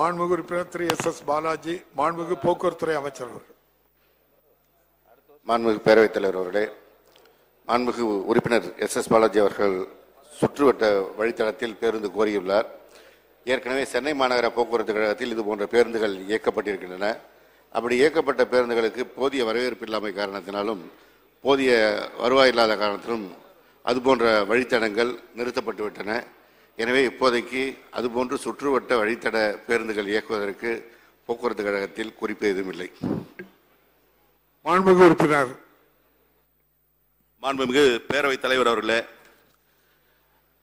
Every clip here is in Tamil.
மாண்புமிகு உறுப்பினர் திரு எஸ் எஸ் பாலாஜி மாண்புமிகு போக்குவரத்துறை அமைச்சர் அவர்கள். மாண்புமிகு பேரவைத் தலைவர் அவர்களே மாண்புமிகு உறுப்பினர் எஸ் எஸ் பாலாஜி அவர்கள் சுற்றுவட்ட வழித்தடத்தில் பேருந்து கோரியுள்ளார். ஏற்கனவே சென்னை மாநகர போக்குவரத்து கழகத்தில் இது போன்ற பேருந்துகள் இயக்கப்பட்டிருக்கின்றன. அப்படி இயக்கப்பட்ட பேருந்துகளுக்கு போதிய வரவேற்பு இல்லாமை காரணத்தினாலும் போதிய வருவாய் இல்லாத காரணத்திலும் அதுபோன்ற வழித்தடங்கள் நிறுத்தப்பட்டுவிட்டன. எனவே இப்போதைக்கு அதுபோன்று சுற்றுவட்ட வழித்தட பேருந்துகள் இயக்குவதற்கு போக்குவரத்து கழகத்தில் குறிப்பு எதுவும் இல்லை. மாண்புமிகு உறுப்பினர். மாண்புமிகு பேரவைத் தலைவர் அவர்களே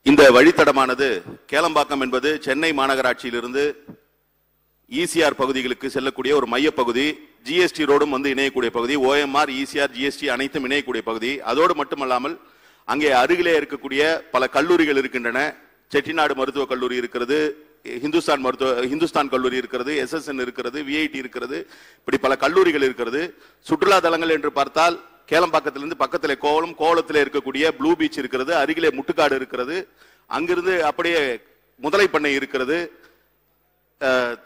இந்த வழித்தடமானது கேளம்பாக்கம் என்பது சென்னை மாநகராட்சியிலிருந்து இசிஆர் பகுதிகளுக்கு செல்லக்கூடிய ஒரு மையப்பகுதி ஜிஎஸ்டி ரோடும் வந்து இணையக்கூடிய பகுதி. ஓஎம்ஆர் இசிஆர் ஜிஎஸ்டி அனைத்தும் இணையக்கூடிய பகுதி. அதோடு மட்டுமல்லாமல் அங்கே அருகிலே இருக்கக்கூடிய பல கல்லூரிகள் இருக்கின்றன. செட்டிநாடு மருத்துவக் கல்லூரி இருக்கிறது இந்துஸ்தான் மருத்துவ இந்துஸ்தான் கல்லூரி இருக்கிறது எஸ்எஸ்என் இருக்கிறது விஐடி இருக்கிறது இப்படி பல கல்லூரிகள் இருக்கிறது. சுற்றுலா தலங்கள் என்று பார்த்தால் கேளம்பாக்கத்திலிருந்து பக்கத்தில் கோவலம் கோவலத்தில் இருக்கக்கூடிய ப்ளூ பீச் இருக்கிறது அருகிலே முட்டுக்காடு இருக்கிறது. அங்கிருந்து அப்படியே முதலை பண்ணை இருக்கிறது.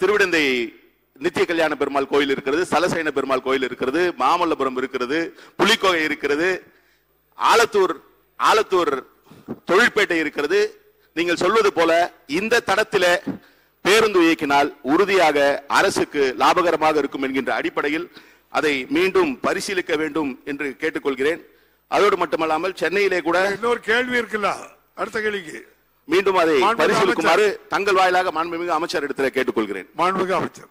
திருவிடந்தை நித்திய கல்யாண பெருமாள் கோயில் இருக்கிறது சலசைன பெருமாள் கோயில் இருக்கிறது மாமல்லபுரம் இருக்கிறது புலிக்கோகை இருக்கிறது ஆலத்தூர் ஆலத்தூர் தொழிற்பேட்டை இருக்கிறது. நீங்கள் சொல்வது போல இந்த தடத்திலே பேருந்து இயக்கினால் உறுதியாக அரசுக்கு லாபகரமாக இருக்கும் என்கின்ற அடிப்படையில் அதை மீண்டும் பரிசீலிக்க வேண்டும் என்று கேட்டுக்கொள்கிறேன். அதோடு மட்டுமல்லாமல் சென்னையிலே கூட இன்னொரு கேள்வி இருக்குல்ல? அடுத்த கேள்விக்கு. மீண்டும் அதை பரிசீலிக்குமாறு தங்கள் வாயிலாக மாண்புமிகு அமைச்சர் இடத்துல கேட்டுக்கொள்கிறேன். மாண்புமிகு அமைச்சர்.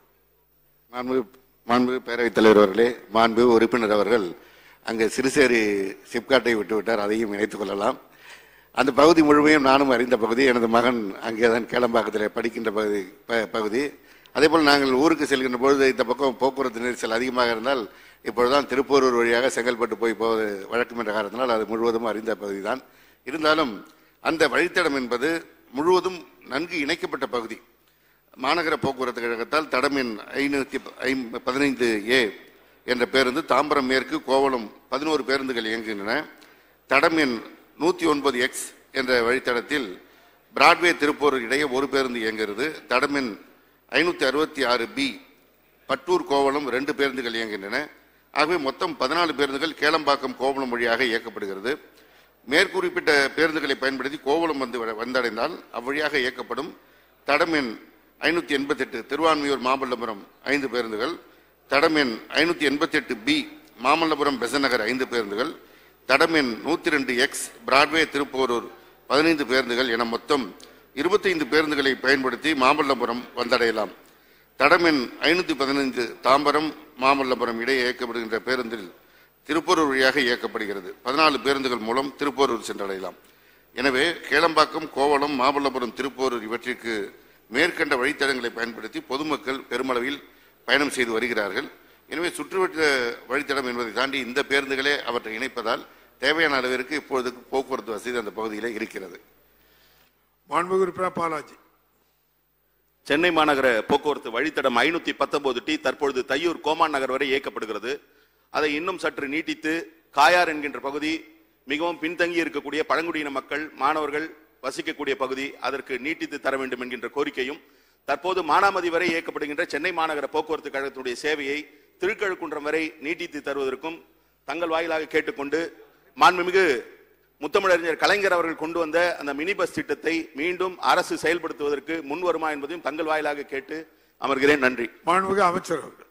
மாண்புமிகு மாண்புமிகு பேரவைத் தலைவர் அவர்களே மாண்புமிகு உறுப்பினர் அவர்கள் அங்கே சிறுசேரி சிப்காட்டை விட்டு விட்டார் அதையும் இணைத்துக் கொள்ளலாம். அந்த பகுதி முழுமையும் நானும் அறிந்த பகுதி. எனது மகன் அங்கேதான் கேளம்பாக்கத்தில் படிக்கின்ற பகுதி ப- பகுதி. அதேபோல் நாங்கள் ஊருக்கு செல்கின்ற பொழுது இந்த பக்கம் போக்குவரத்து நெரிசல் அதிகமாக இருந்தால் இப்பொழுதுதான் திருப்பூரூர் வழியாக செங்கல்பட்டு போய் போவது வழக்கம் என்ற காரணத்தினால் அது முழுவதும் அறிந்த பகுதிதான். இருந்தாலும் அந்த வழித்தடம் என்பது முழுவதும் நன்கு இணைக்கப்பட்ட பகுதி. மாநகர போக்குவரத்து கழகத்தால் தடமின் ஐநூற்றி ஐ பதினைந்து ஏ என்ற பேருந்து தாம்பரம் மேற்கு கோவளம் பதினோரு பேருந்துகள் இயங்குகின்றன. தடமின் நூத்தி ஒன்பது எக்ஸ் என்ற வழித்தடத்தில் பிராட்வே திருப்பூர் இடையே ஒரு பேருந்து இயங்குகிறது. தடமின் ஐநூத்தி அறுபத்தி ஆறு பி பட்டூர் கோவளம் ரெண்டு பேருந்துகள் இயங்குகின்றன. ஆகவே மொத்தம் பதினாலு பேருந்துகள் கேளம்பாக்கம் கோவளம் வழியாக இயக்கப்படுகிறது. மேற்குறிப்பிட்ட பேருந்துகளை பயன்படுத்தி கோவளம் வந்து வந்தடைந்தால் அவ்வழியாக இயக்கப்படும் தடமெண் ஐநூத்தி எண்பத்தெட்டு திருவான்மையூர் மாமல்லபுரம் ஐந்து பேருந்துகள் தடமெண் ஐநூத்தி எண்பத்தி எட்டு பி மாமல்லபுரம் பெசநகர் ஐந்து பேருந்துகள் தடமெண் நூத்தி ரெண்டு எக்ஸ் பிராட்வே திருப்போரூர் பதினைந்து பேருந்துகள் என மொத்தம் இருபத்தைந்து பேருந்துகளை பயன்படுத்தி மாமல்லபுரம் வந்தடையலாம். தடமெண் ஐநூத்தி பதினைந்து தாம்பரம் மாமல்லபுரம் இடையே இயக்கப்படுகின்ற பேருந்தில் திருப்பூரூர் வழியாக இயக்கப்படுகிறது. பதினாலு பேருந்துகள் மூலம் திருப்பூரூர் சென்றடையலாம். எனவே கேளம்பாக்கம் கோவளம் மாமல்லபுரம் திருப்பூரூர் இவற்றிற்கு மேற்கண்ட வழித்தடங்களை பயன்படுத்தி பொதுமக்கள் பெருமளவில் பயணம் செய்து வருகிறார்கள். எனவே சுற்றுவட்ட வழித்தடம் என்பதை தாண்டி இந்த பேருந்துகளே அவற்றை இணைப்பதால் தேவையான அளவிற்கு இப்பொழுதுக்கு போக்குவரத்து வசதி அந்த பகுதியிலே இருக்கிறது. மாண்புமிகு உறுப்பினர் பாலாஜி. சென்னை மாநகர போக்குவரத்து வழித்தடம் ஐநூத்தி பத்தொன்பது டி தற்பொழுது தையூர் கோமான் நகர் வரை இயக்கப்படுகிறது. அதை இன்னும் சற்று நீட்டித்து காயார் என்கின்ற பகுதி மிகவும் பின்தங்கி இருக்கக்கூடிய பழங்குடியின மக்கள் மாணவர்கள் வசிக்கக்கூடிய பகுதி அதற்கு நீட்டித்து தர வேண்டும் என்கின்ற கோரிக்கையும் தற்போது மானாமதி வரை இயக்கப்படுகின்ற சென்னை மாநகர போக்குவரத்து கழகத்துடைய சேவையை திருக்கழுக்குன்றம் வரை நீட்டித்து தருவதற்கும் தங்கள் வாயிலாக கேட்டுக்கொண்டு மாண்புமிகு முத்தமிழறிஞர் கலைஞர் அவர்கள் கொண்டு வந்த அந்த மினி பஸ் திட்டத்தை மீண்டும் அரசு செயல்படுத்துவதற்கு முன் வருமா என்பதையும் தங்கள் வாயிலாக கேட்டு அமர்கிறேன். நன்றி. மாண்புமிகு அமைச்சர் அவர்கள்.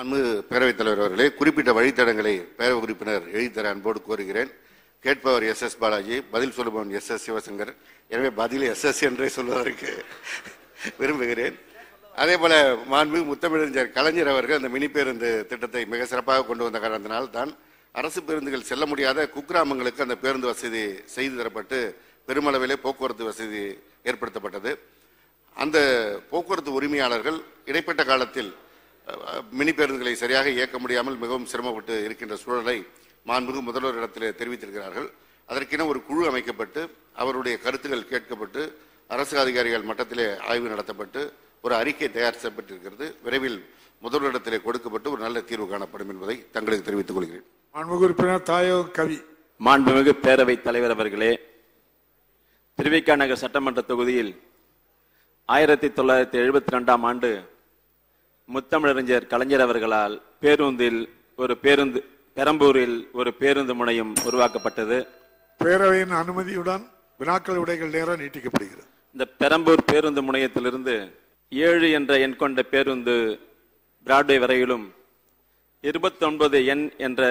அன்பு பேரவைத் தலைவர் அவர்களே குறிப்பிட்ட வழித்தடங்களை பேரவை உறுப்பினர் எழுதித்தர அன்போடு கோருகிறேன். கேட்பவர் எஸ் எஸ் பாலாஜி பதில் சொல்லுபவன் எஸ் எஸ் சிவசங்கர். எனவே பதில் எஸ் எஸ் என்றே சொல்வதற்கு விரும்புகிறேன். அதே போல மாண்புமிகு முத்தமிழறிஞர் கலைஞர் அவர்கள் அந்த மினி பேருந்து திட்டத்தை மிக சிறப்பாக கொண்டு வந்த காரணத்தினால் தான் அரசு பேருந்துகள் செல்ல முடியாத குக்கிராமங்களுக்கு அந்த பேருந்து வசதி செய்து தரப்பட்டு பெருமளவிலே போக்குவரத்து வசதி ஏற்படுத்தப்பட்டது. அந்த போக்குவரத்து உரிமையாளர்கள் இடைப்பட்ட காலத்தில் மினி பேருந்துகளை சரியாக இயக்க முடியாமல் மிகவும் சிரமப்பட்டு இருக்கின்ற சூழலை மாண்புமிகு முதல்வர் இடத்திலே தெரிவித்திருக்கிறார்கள். அதற்கென ஒரு குழு அமைக்கப்பட்டு அவருடைய கருத்துக்கள் கேட்கப்பட்டு அரசு அதிகாரிகள் மட்டத்திலே ஆய்வு நடத்தப்பட்டு ஒரு அறிக்கை தயார் செய்யப்பட்டிருக்கிறது. விரைவில் முதல்வரிடத்திலே கொடுக்கப்பட்டு ஒரு நல்ல தீர்வு காணப்படும் என்பதை தங்களுக்கு தெரிவித்துக் கொள்கிறேன். மாண்புமிகு உறுப்பினர் தாயோ கவி. மாண்புமிகு பேரவைத் தலைவர் அவர்களே திருவிக்கா நகர் சட்டமன்ற தொகுதியில் ஆயிரத்தி தொள்ளாயிரத்தி எழுபத்தி ரெண்டாம் ஆண்டு முத்தமிழறிஞர் கலைஞர் அவர்களால் பேருந்தில் ஒரு பேருந்து பெரம்பூரில் ஒரு பேருந்து முனையம் உருவாக்கப்பட்டது. பேரவையின் அனுமதியுடன் வினாக்கள் விடைகள் நேரம் நீட்டிக்கப்படுகிறது. இந்த பெரம்பூர் பேருந்து முனையத்திலிருந்து ஏழு என்ற எண் கொண்ட பேருந்து பிராட்வே வரையிலும் இருபத்தொன்பது எண் என்ற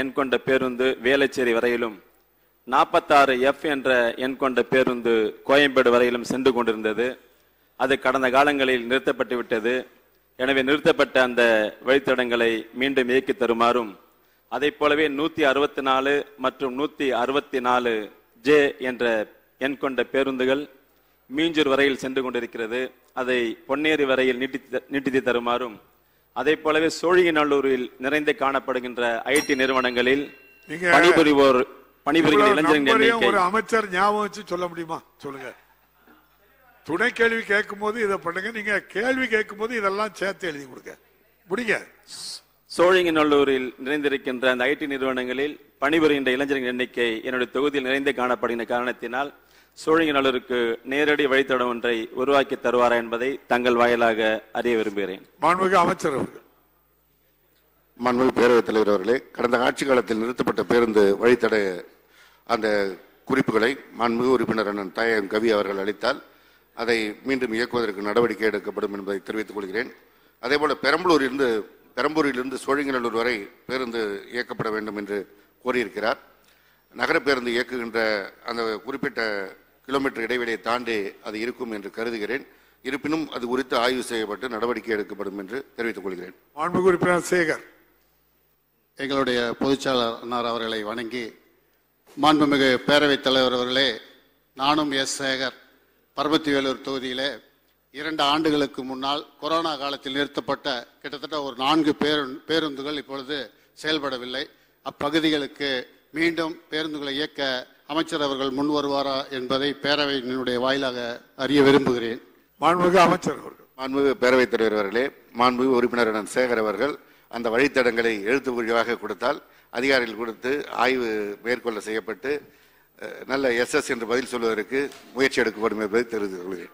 எண் கொண்ட பேருந்து வேலச்சேரி வரையிலும் நாற்பத்தாறு எஃப் என்ற எண் கொண்ட பேருந்து கோயம்பேடு வரையிலும் சென்று கொண்டிருந்தது. அது கடந்த காலங்களில் நிறுத்தப்பட்டு விட்டது. எனவே நிறுத்தப்பட்ட அந்த வழித்தடங்களை மீண்டும் இயக்கி தருமாறும் அதைப் போலவே நூத்தி அறுபத்தி நாலு மற்றும் நூத்தி அறுபத்தி நாலு ஜே என்ற எண் கொண்ட பேருந்துகள் மீஞ்சூர் வரையில் சென்று கொண்டிருக்கிறது. அதை பொன்னேரி வரையில் நீட்டித்து நீட்டித்து தருமாறும் அதே போலவே சோழிங்கநல்லூரில் நிறைந்து காணப்படுகின்ற ஐடி நிறுவனங்களில் பணிபுரிவோர் பணிபுரிகிற எண்ணிக்கை ஒரு அமைச்சர் ஞாபகம் வச்சு சொல்ல முடியுமா? சொல்லுங்க. துணை கேள்வி கேட்கும் போது இதை பண்ணுங்க. நீங்க கேள்வி கேட்கும் போது இதெல்லாம் சேர்த்து எழுதி கொடுங்க. முடிங்க. சோழிங்கநல்லூரில் நிறைந்திருக்கின்ற அந்த ஐடி நிறுவனங்களில் பணிபுரிகின்ற இளைஞர்களின் எண்ணிக்கை என்னுடைய தொகுதியில் நிறைந்து காணப்படுகின்ற காரணத்தினால் சோழிங்கநல்லூருக்கு நேரடி வழித்தடம் ஒன்றை உருவாக்கி தருவாரா என்பதை தங்கள் வாயிலாக அறிய விரும்புகிறேன். மாண்புமிகு அமைச்சர் அவர்கள். மாண்புமிகு பேரவைத் தலைவர் அவர்களே கடந்த ஆட்சி காலத்தில் நிறுத்தப்பட்ட பேருந்து வழித்தட அந்த குறிப்புகளை மாண்புமிகு உறுப்பினர் அண்ணன் தாயம் கவி அவர்கள் அளித்தால் அதை மீண்டும் இயக்குவதற்கு நடவடிக்கை எடுக்கப்படும் என்பதை தெரிவித்துக் கொள்கிறேன். அதேபோல பெரம்பலூரிலிருந்து பெரம்பூரிலிருந்து சோழிங்கநல்லூர் வரை பேருந்து இயக்கப்பட வேண்டும் என்று கோரியிருக்கிறார். நகர பேருந்து இயக்குகின்ற அந்த குறிப்பிட்ட கிலோமீட்டர் இடைவெளியை தாண்டி அது இருக்கும் என்று கருதுகிறேன். இருப்பினும் அது குறித்து ஆய்வு செய்யப்பட்டு நடவடிக்கை எடுக்கப்படும் என்று தெரிவித்துக் கொள்கிறேன். மாண்புமிகு உறுப்பினர் சேகர். எங்களுடைய பொதுச்செயலாளர் அவர்களை வணங்கி மாண்புமிகு பேரவைத் தலைவர் அவர்களே நானும் எஸ். சேகர் பரமத்தி வேலூர் தொகுதியிலே இரண்டு ஆண்டுகளுக்கு முன்னால் கொரோனா காலத்தில் நிறுத்தப்பட்ட கிட்டத்தட்ட ஒரு நான்கு பேரு- பேருந்துகள் இப்பொழுது செயல்படவில்லை. அப்பகுதிகளுக்கு மீண்டும் பேருந்துகளை இயக்க அமைச்சர் அவர்கள் முன் வருவாரா என்பதை பேரவையினுடைய வாயிலாக அறிய விரும்புகிறேன். மாண்புமிகு அமைச்சர் அவர்கள். மாண்புமிகு பேரவைத் தலைவர் அவர்களே மாண்புமிகு உறுப்பினர் அண்ணன் சேகர் அவர்கள் அந்த வழித்தடங்களை எழுத்து வழியாக கொடுத்தால் அதிகாரிகள் கொடுத்து ஆய்வு மேற்கொள்ள செய்யப்பட்டு நல்ல எஸ்எஸ் என்று பதில் சொல்வதற்கு முயற்சி எடுக்கப்படும் என்பதை தெரிவித்துக் கொள்கிறேன்.